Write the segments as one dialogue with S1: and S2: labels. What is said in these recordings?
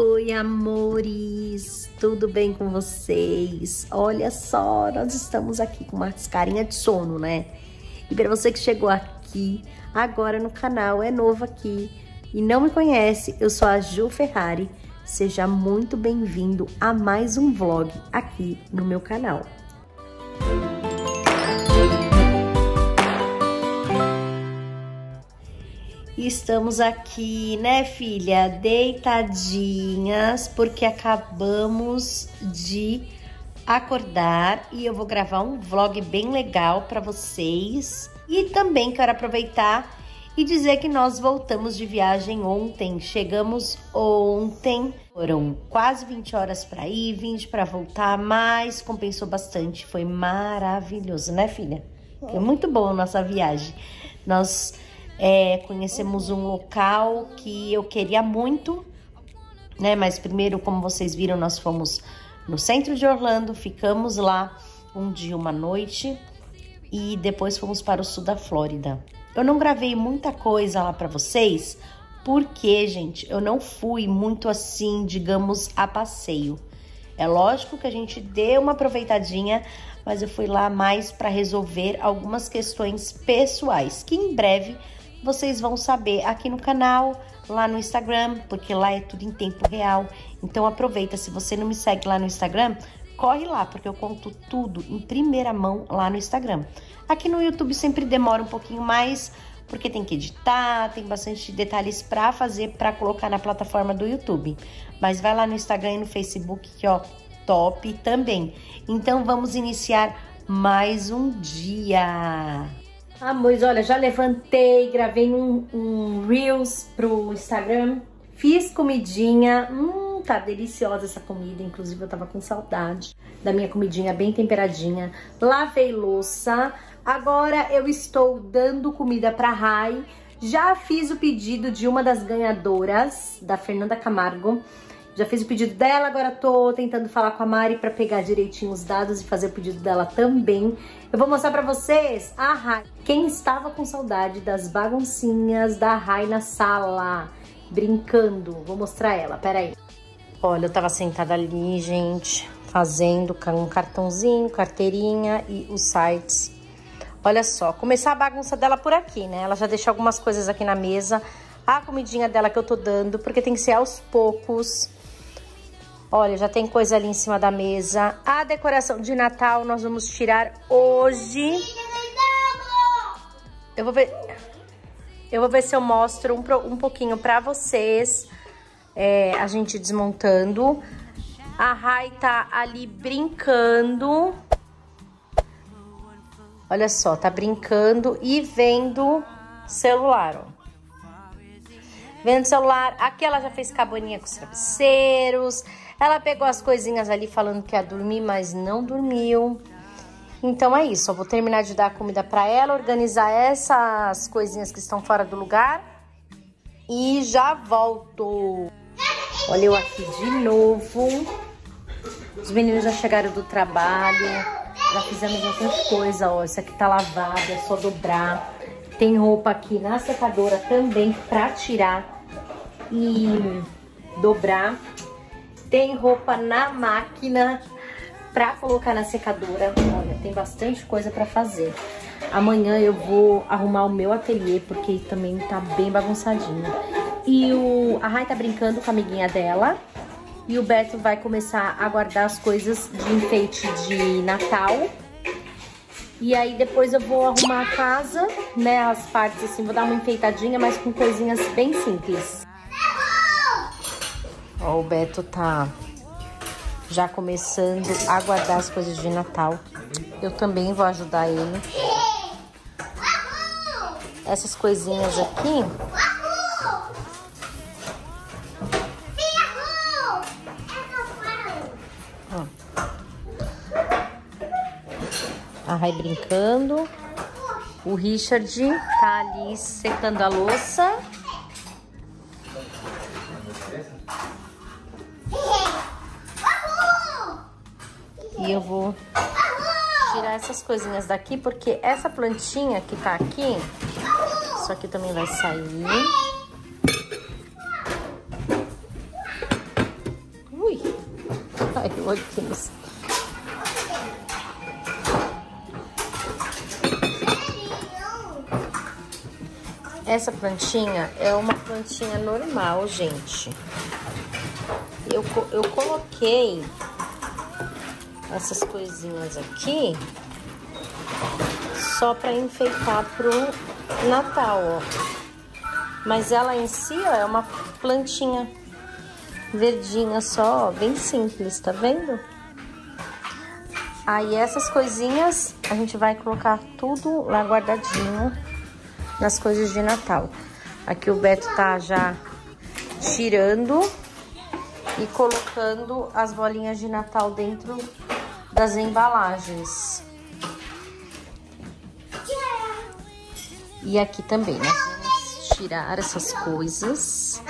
S1: Oi, amores! Tudo bem com vocês? Olha só, nós estamos aqui com uma carinha de sono, né? E para você que chegou aqui agora no canal, é novo aqui e não me conhece, eu sou a Ju Ferrari. Seja muito bem-vindo a mais um vlog aqui no meu canal. E estamos aqui, né, filha, deitadinhas, porque acabamos de acordar e eu vou gravar um vlog bem legal para vocês. E também quero aproveitar e dizer que nós voltamos de viagem ontem. Chegamos ontem, foram quase 20 horas para ir, 20 para voltar, mas compensou bastante. Foi maravilhoso, né, filha? Foi muito bom a nossa viagem. Nós é, conhecemos um local que eu queria muito, né? Mas primeiro, como vocês viram, nós fomos no centro de Orlando, ficamos lá um dia, uma noite e depois fomos para o sul da Flórida. Eu não gravei muita coisa lá para vocês, porque, gente, eu não fui muito assim, digamos, a passeio. É lógico que a gente deu uma aproveitadinha, mas eu fui lá mais para resolver algumas questões pessoais, que em breve vocês vão saber aqui no canal, lá no Instagram, porque lá é tudo em tempo real. Então aproveita, se você não me segue lá no Instagram, corre lá, porque eu conto tudo em primeira mão lá no Instagram. Aqui no YouTube sempre demora um pouquinho mais, porque tem que editar, tem bastante detalhes para fazer para colocar na plataforma do YouTube. Mas vai lá no Instagram e no Facebook que ó, top também. Então vamos iniciar mais um dia. Amores, olha, já levantei, gravei um, um Reels pro Instagram, fiz comidinha, hum, tá deliciosa essa comida, inclusive eu tava com saudade da minha comidinha bem temperadinha, lavei louça, agora eu estou dando comida pra Rai, já fiz o pedido de uma das ganhadoras, da Fernanda Camargo, já fiz o pedido dela, agora tô tentando falar com a Mari para pegar direitinho os dados e fazer o pedido dela também. Eu vou mostrar para vocês a Rai. Quem estava com saudade das baguncinhas da Rai na sala, brincando. Vou mostrar ela, peraí. Olha, eu tava sentada ali, gente, fazendo um cartãozinho, carteirinha e os sites. Olha só, começar a bagunça dela por aqui, né? Ela já deixou algumas coisas aqui na mesa. A comidinha dela que eu tô dando, porque tem que ser aos poucos Olha, já tem coisa ali em cima da mesa. A decoração de Natal nós vamos tirar hoje. Eu vou ver... Eu vou ver se eu mostro um, um pouquinho pra vocês. É, a gente desmontando. A Rai tá ali brincando. Olha só, tá brincando e vendo celular, ó vendo celular. Aqui ela já fez cabaninha com os travesseiros. Ela pegou as coisinhas ali falando que ia dormir, mas não dormiu. Então é isso, eu vou terminar de dar a comida para ela, organizar essas coisinhas que estão fora do lugar e já volto. Olha eu aqui de novo. Os meninos já chegaram do trabalho, já fizemos bastante coisa, ó. Isso aqui tá lavado, é só dobrar. Tem roupa aqui na secadora também pra tirar e dobrar. Tem roupa na máquina pra colocar na secadora. Olha, tem bastante coisa pra fazer. Amanhã eu vou arrumar o meu ateliê, porque também tá bem bagunçadinho. E o, a Rai tá brincando com a amiguinha dela. E o Beto vai começar a guardar as coisas de enfeite de Natal. E aí depois eu vou arrumar a casa, né, as partes assim, vou dar uma enfeitadinha, mas com coisinhas bem simples. Ó, o Beto tá já começando a guardar as coisas de Natal. Eu também vou ajudar ele. Essas coisinhas aqui. Ó. A Rai brincando. O Richard tá ali secando a louça. Eu vou tirar essas coisinhas daqui, porque essa plantinha que tá aqui, isso aqui também vai sair. Ui! Ai, olha que nos... Essa plantinha é uma plantinha normal, gente. Eu, eu coloquei essas coisinhas aqui só para enfeitar pro Natal, ó. Mas ela em si, ó, é uma plantinha verdinha só, ó, bem simples, tá vendo? Aí essas coisinhas a gente vai colocar tudo lá guardadinho nas coisas de Natal. Aqui o Beto tá já tirando e colocando as bolinhas de Natal dentro das embalagens. E aqui também nós vamos tirar essas coisas.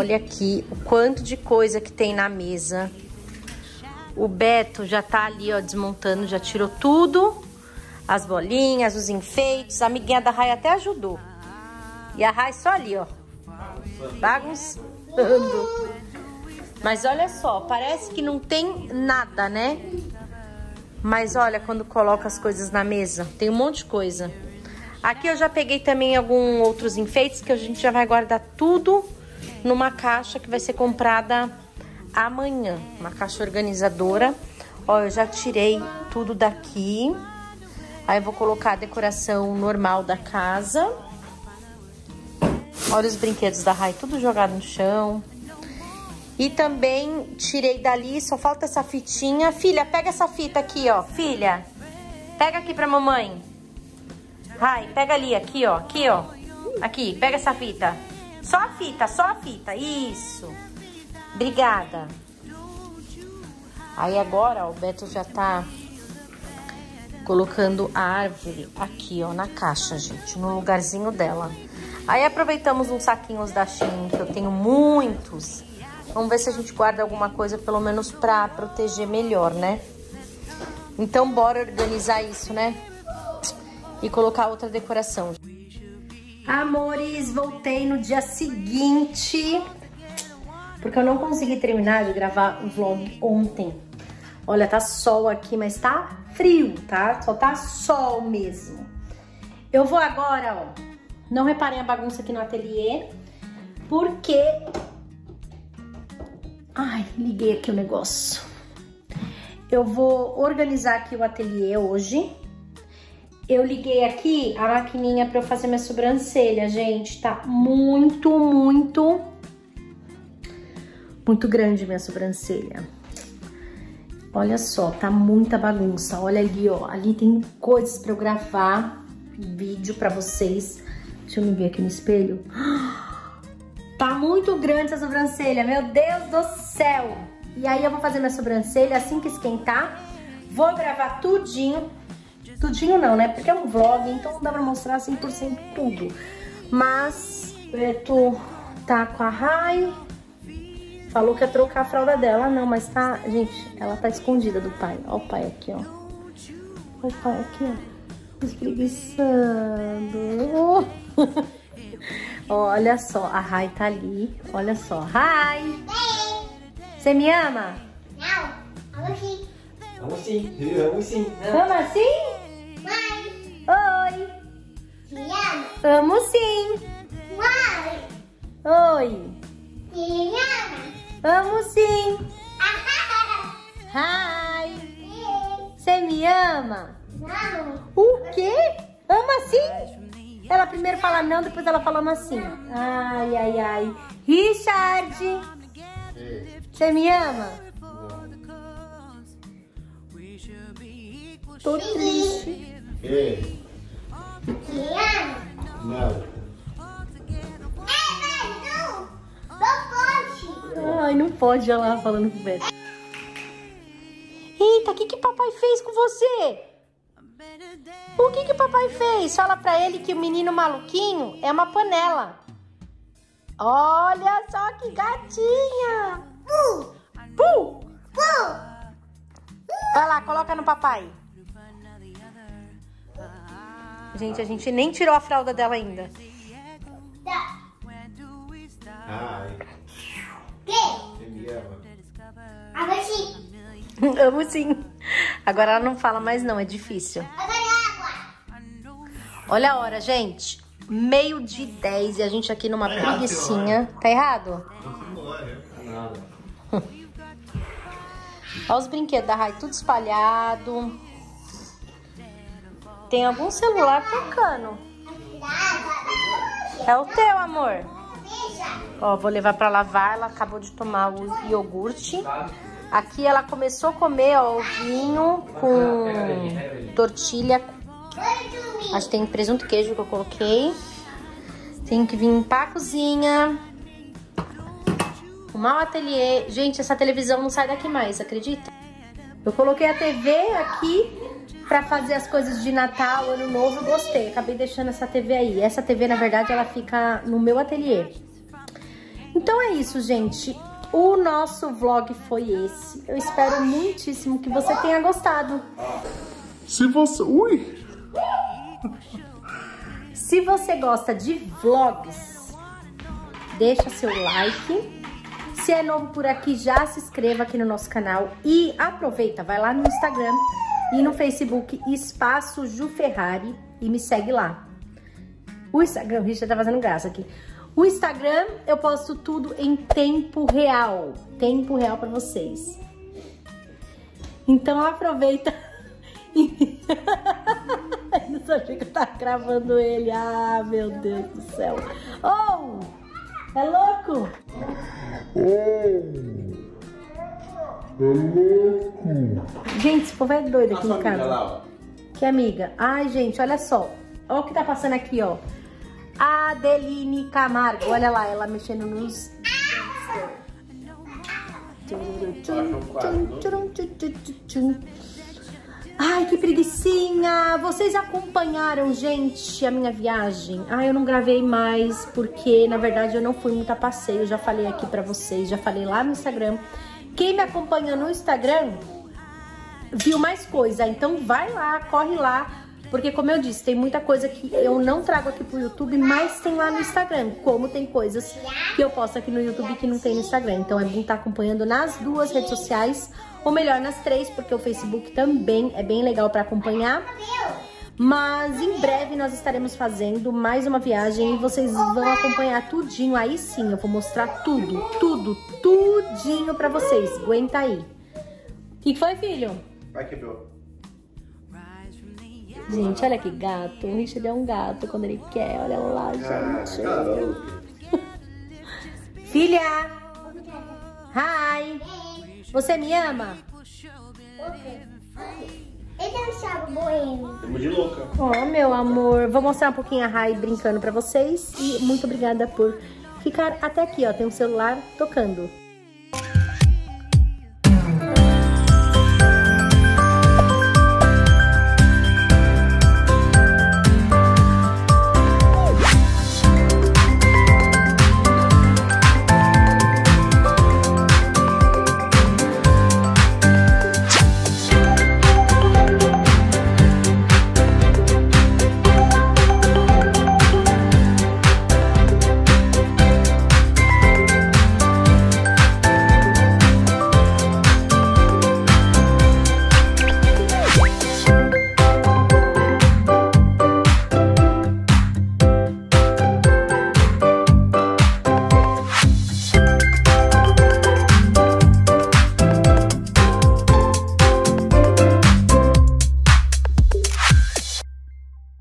S1: Olha aqui o quanto de coisa que tem na mesa. O Beto já tá ali, ó, desmontando, já tirou tudo. As bolinhas, os enfeites. A amiguinha da Rai até ajudou. E a Rai só ali, ó. Bagunçando. Mas olha só, parece que não tem nada, né? Mas olha quando coloca as coisas na mesa. Tem um monte de coisa. Aqui eu já peguei também alguns outros enfeites que a gente já vai guardar tudo numa caixa que vai ser comprada amanhã. Uma caixa organizadora. Ó, eu já tirei tudo daqui. Aí vou colocar a decoração normal da casa. Olha os brinquedos da Rai, tudo jogado no chão. E também tirei dali, só falta essa fitinha. Filha, pega essa fita aqui, ó. Filha, pega aqui pra mamãe. Rai, pega ali, aqui, ó. Aqui, ó. Aqui, pega essa fita. Só a fita, só a fita. Isso. Obrigada. Aí agora, ó, o Beto já tá colocando a árvore aqui, ó, na caixa, gente, no lugarzinho dela. Aí aproveitamos uns saquinhos da Shein, que eu tenho muitos. Vamos ver se a gente guarda alguma coisa, pelo menos pra proteger melhor, né? Então, bora organizar isso, né? E colocar outra decoração. Amores, voltei no dia seguinte, porque eu não consegui terminar de gravar o vlog ontem. Olha, tá sol aqui, mas tá frio, tá? Só tá sol mesmo. Eu vou agora, ó, não reparem a bagunça aqui no ateliê, porque... Ai, liguei aqui o negócio. Eu vou organizar aqui o ateliê hoje. Eu liguei aqui a maquininha para eu fazer minha sobrancelha, gente. Tá muito, muito, muito grande minha sobrancelha. Olha só, tá muita bagunça. Olha ali, ó. Ali tem coisas para eu gravar vídeo para vocês. Deixa eu me ver aqui no espelho. Tá muito grande essa sobrancelha, meu Deus do céu. E aí eu vou fazer minha sobrancelha assim que esquentar. Vou gravar tudinho. Tudinho não, né? Porque é um vlog, então não dá pra mostrar 100% tudo. Mas, Beto tá com a Rai. Falou que ia trocar a fralda dela. Não, mas tá... Gente, ela tá escondida do pai. Ó o pai aqui, ó. Olha o pai aqui, ó. Espreguiçando. Olha só, a Rai tá ali. Olha só. Rai! Você me ama?
S2: Não, amo sim.
S3: Amo sim, eu amo sim.
S1: Ama sim?
S2: Amo.
S1: Amo sim.
S2: Uai.
S1: Oi.
S2: Me ama.
S1: Amo sim.
S2: Ah,
S1: Hi. Você me ama?
S2: Não.
S1: O quê? Ama sim? Ela primeiro fala não, depois ela fala ama sim. Ai, ai, ai. Richard, você me ama? Tô triste.
S3: Ei,
S2: Me ama.
S3: Não.
S2: Ei, mas não. Não pode.
S1: Ai, não pode ela falando com o Beto. Eita, o que que papai fez com você? O que que papai fez? Fala pra ele que o menino maluquinho é uma panela. Olha só que gatinha.
S2: Pu.
S1: Puh!
S2: Pu.
S1: Vai lá, coloca no papai. Gente, a gente nem tirou a fralda dela ainda.
S2: Tá.
S3: Ai,
S2: Que?
S3: você me ama.
S2: Agora sim.
S1: Amo sim. Agora ela não fala mais não, é difícil.
S2: Agora é água.
S1: Olha a hora, gente. Meio de 10 e a gente aqui numa preguiçinha. Tá errado?
S3: Não nada.
S1: Olha os brinquedos da Rai, tudo espalhado. Tem algum celular tocando. É o teu, amor. Ó, vou levar pra lavar. Ela acabou de tomar o iogurte. Aqui ela começou a comer, ó, vinho com tortilha. Acho que tem presunto queijo que eu coloquei. Tem que vir pra cozinha. O ateliê. Gente, essa televisão não sai daqui mais, acredita? Eu coloquei a TV aqui pra fazer as coisas de Natal, Ano Novo. Eu gostei. Acabei deixando essa TV aí. Essa TV, na verdade, ela fica no meu ateliê. Então é isso, gente. O nosso vlog foi esse. Eu espero muitíssimo que você tenha gostado.
S3: Se você. Ui!
S1: Se você gosta de vlogs, deixa seu like. Se é novo por aqui, já se inscreva aqui no nosso canal e aproveita, vai lá no Instagram e no Facebook Espaço Ju Ferrari e me segue lá. O Instagram, o Richard tá fazendo graça aqui. O Instagram eu posto tudo em tempo real, tempo real para vocês. Então aproveita. não sabia que tava gravando ele. Ah, meu Deus do céu. Oh! É louco? Gente, esse povo é doido aqui
S3: Nossa
S1: em
S3: amiga
S1: casa.
S3: lá.
S1: Que amiga. Ai, gente, olha só. Olha o que tá passando aqui, ó. Adeline Camargo. Olha lá, ela mexendo nos... Ai, que preguiçinha! Vocês acompanharam, gente, a minha viagem? Ai, eu não gravei mais porque, na verdade, eu não fui muito a passeio. Já falei aqui pra vocês, já falei lá no Instagram. Quem me acompanha no Instagram viu mais coisa. Então vai lá, corre lá. Porque como eu disse, tem muita coisa que eu não trago aqui pro YouTube, mas tem lá no Instagram. Como tem coisas que eu posto aqui no YouTube que não tem no Instagram. Então é bom estar acompanhando nas duas redes sociais, ou melhor, nas três, porque o Facebook também é bem legal para acompanhar. Mas em breve nós estaremos fazendo mais uma viagem e vocês vão acompanhar tudinho. Aí sim, eu vou mostrar tudo, tudo, tudinho pra vocês. Aguenta aí. O que que foi, filho?
S3: Vai quebrou.
S1: Gente, olha que gato. O Richard é um gato quando ele quer. Olha lá,
S3: Ah,
S1: gente.
S3: caramba.
S1: Filha! Hi! Você me ama?
S2: Esse é um chave boêmio.
S3: Tamo de louca.
S1: Oh, meu amor. Vou mostrar um pouquinho a Rai brincando pra vocês. E muito obrigada por ficar até aqui, ó. Tem um celular tocando.